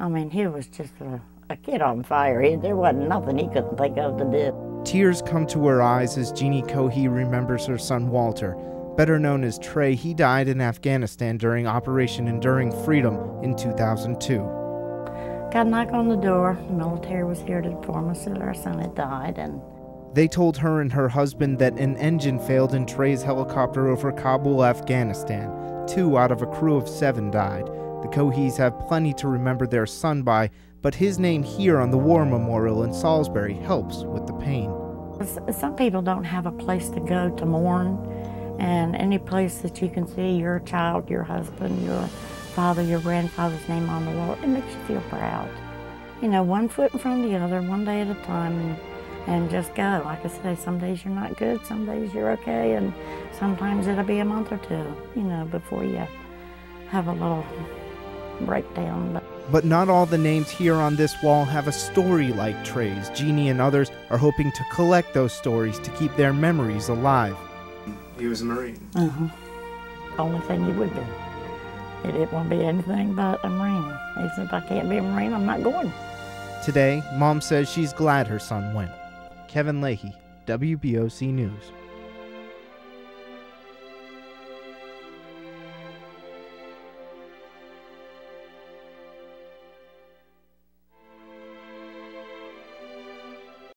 I mean, he was just a, a kid on fire. He, there wasn't nothing he couldn't think of to do. Tears come to her eyes as Jeannie Cohee remembers her son Walter. Better known as Trey, he died in Afghanistan during Operation Enduring Freedom in 2002. Got a knock on the door. The military was here to inform us that our son had died, and They told her and her husband that an engine failed in Trey's helicopter over Kabul, Afghanistan. Two out of a crew of seven died. The Cohees have plenty to remember their son by, but his name here on the War Memorial in Salisbury helps with the pain. some people don't have a place to go to mourn, and any place that you can see your child, your husband, your father, your grandfather's name on the wall, it makes you feel proud. You know, one foot in front of the other, one day at a time, and, and just go. Like I say, some days you're not good, some days you're okay, and sometimes it'll be a month or two, you know, before you have a little breakdown. But But not all the names here on this wall have a story like Trey's. Jeannie and others are hoping to collect those stories to keep their memories alive. He was a Marine. uh only thing he would be. It, it won't be anything but a Marine. He said, if I can't be a Marine, I'm not going. Today, Mom says she's glad her son went. Kevin Leahy, WBOC News.